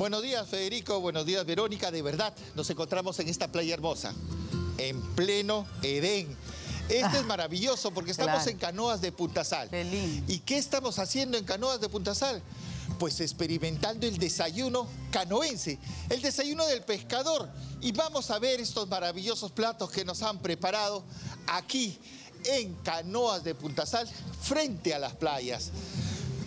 Buenos días, Federico. Buenos días, Verónica. De verdad, nos encontramos en esta playa hermosa, en pleno Edén. Este es maravilloso porque estamos claro. en Canoas de Punta Sal. Qué lindo. ¿Y qué estamos haciendo en Canoas de Punta Sal? Pues experimentando el desayuno canoense, el desayuno del pescador. Y vamos a ver estos maravillosos platos que nos han preparado aquí en Canoas de Punta Sal, frente a las playas.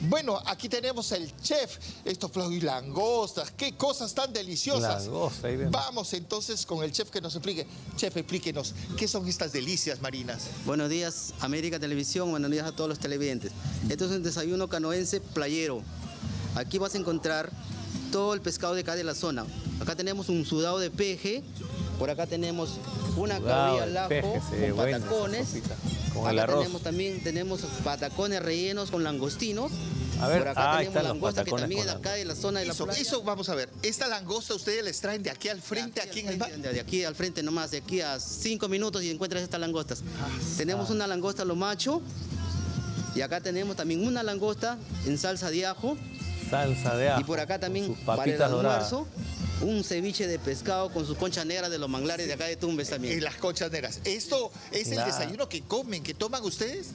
Bueno, aquí tenemos el chef, estos platos y langostas, qué cosas tan deliciosas. Langosta, ahí vemos. Vamos entonces con el chef que nos explique. Chef, explíquenos, ¿qué son estas delicias marinas? Buenos días, América Televisión. Buenos días a todos los televidentes. Esto es un desayuno canoense playero. Aquí vas a encontrar todo el pescado de acá de la zona. Acá tenemos un sudado de peje. Por acá tenemos una de al ajo con esa patacones. con acá el arroz. tenemos también tenemos patacones rellenos con langostinos. A ver, Por acá ah, tenemos langosta que también es de acá de la zona de la Eso, playa. eso vamos a ver. Esta langosta ustedes les traen de aquí al frente, De aquí en el mar. frente, De aquí al frente nomás, de aquí a cinco minutos y encuentras estas langostas. Ah, tenemos una langosta lo macho y acá tenemos también una langosta en salsa de ajo Salsa de ajo. y por acá también para el papitas doradas. Un ceviche de pescado con sus conchas negras de los manglares de acá de Tumbes también. las conchas negras. ¿Esto es el desayuno que comen, que toman ustedes?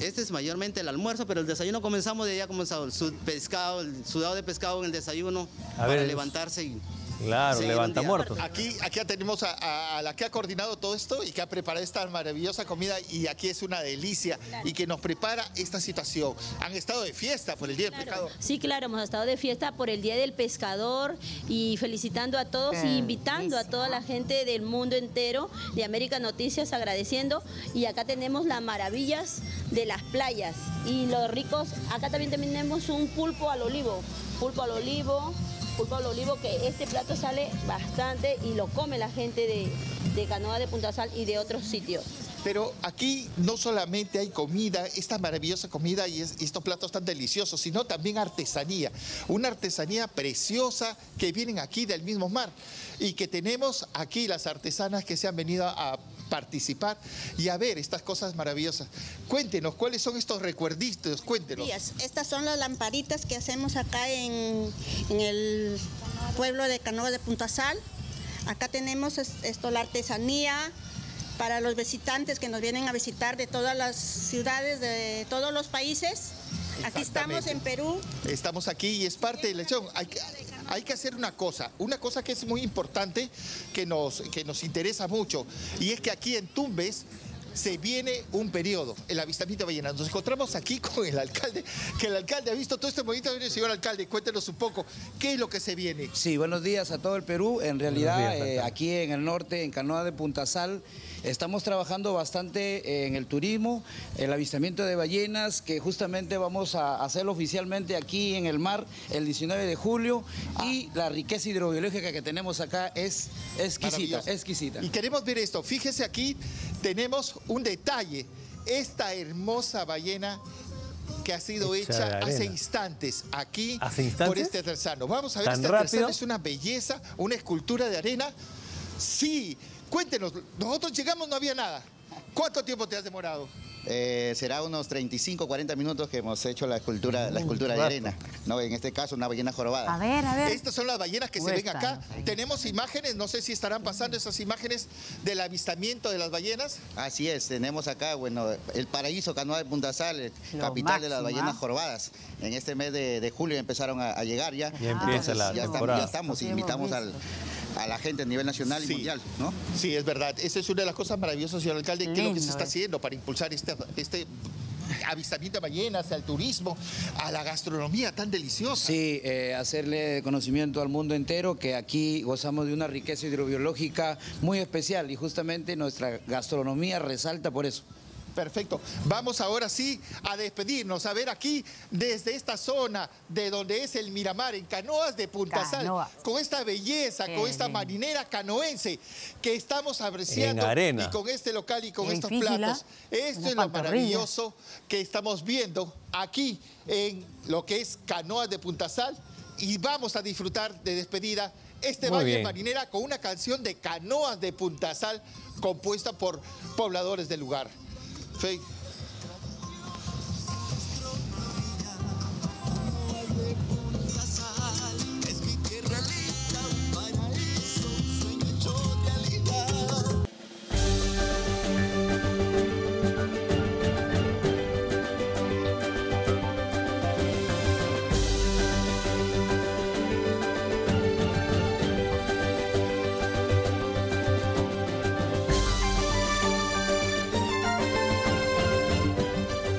Este es mayormente el almuerzo, pero el desayuno comenzamos de ya comenzado el sud- pescado, el sudado de pescado en el desayuno A para ver, levantarse y Claro, levanta muertos. Aquí, aquí tenemos a, a- a la que ha coordinado todo esto y que ha preparado esta maravillosa comida y aquí es una delicia y que nos prepara esta situación. Han estado de fiesta por el Día del Claro. Pescado. Sí, claro, hemos estado de fiesta por el Día del Pescador y felicitando a todos y invitando a toda la gente del mundo entero de América Noticias agradeciendo y acá tenemos las maravillas de las playas y los ricos, acá también tenemos un pulpo al olivo, pulpo al olivo, pulpo al olivo que este plato sale bastante y lo come la gente de, de Canoa de Punta Sal y de otros sitios. Pero aquí no solamente hay comida, esta maravillosa comida y, y estos platos tan deliciosos, sino también artesanía. Una artesanía preciosa que vienen aquí del mismo mar y que tenemos aquí las artesanas que se han venido a participar y a ver estas cosas maravillosas. Cuéntenos, ¿cuáles son estos recuerditos? Cuéntenos. Estas son las lamparitas que hacemos acá en, en el pueblo de Canoa de Punta Sal. Acá tenemos es- esto, la artesanía para los visitantes que nos vienen a visitar de todas las ciudades, de todos los países. Aquí estamos en Perú. Estamos aquí y es parte de la. Hay hay que hacer una cosa, una cosa que es muy importante, que nos, que nos interesa mucho, y es que aquí en Tumbes se viene un periodo, el avistamiento de ballenas. Nos encontramos aquí con el alcalde, que el alcalde ha visto todo este movimiento. Señor alcalde, cuéntenos un poco, ¿qué es lo que se viene? Sí, buenos días a todo el Perú. En realidad, días, eh, aquí en el norte, en Canoa de Punta Sal, estamos trabajando bastante en el turismo, el avistamiento de ballenas, que justamente vamos a hacerlo oficialmente aquí en el mar el 19 de julio. Y la riqueza hidrobiológica que tenemos acá es exquisita, exquisita. Y queremos ver esto. Fíjese aquí, tenemos un detalle. Esta hermosa ballena que ha sido Hecha hace instantes aquí ¿Hace por este artesano. Vamos a ver, ¿Tan este rápido? artesano es una belleza, una escultura de arena. Sí, cuéntenos, nosotros llegamos, no había nada. ¿Cuánto tiempo te has demorado? Eh, será unos 35, 40 minutos que hemos hecho la escultura, la escultura de arena. ¿no? En este caso, una ballena jorobada. A ver, a ver. Estas son las ballenas que se ven acá. Tenemos imágenes, no sé si estarán pasando esas imágenes del avistamiento de las ballenas. Así es, tenemos acá, bueno, el paraíso Canoa de Punta Sal, eh, Lo capital de las ballenas ¿ah? jorobadas. En este mes de, de julio empezaron a, a llegar ya. Ya empieza la ya, estamos, ya invitamos al-. A la gente a nivel nacional Sí. y mundial, ¿no? Sí, es verdad. Esa es una de las cosas maravillosas, señor alcalde, que es lo que se está eh. haciendo para impulsar este, este avistamiento de ballenas, al turismo, a la gastronomía tan deliciosa. Sí, eh, hacerle conocimiento al mundo entero que aquí gozamos de una riqueza hidrobiológica muy especial y justamente nuestra gastronomía resalta por eso. Perfecto. Vamos ahora sí a despedirnos, a ver aquí desde esta zona de donde es el Miramar, en Canoas de Punta Canoas. Sal, con esta belleza, con esta marinera canoense que estamos apreciando En arena. y con este local y con estos difícil, platos. Esto es lo maravilloso que estamos viendo aquí en lo que es Canoas de Punta Sal y vamos a disfrutar de despedida este Muy baile bien. marinera con una canción de Canoas de Punta Sal compuesta por pobladores del lugar. fake